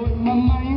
in my mind.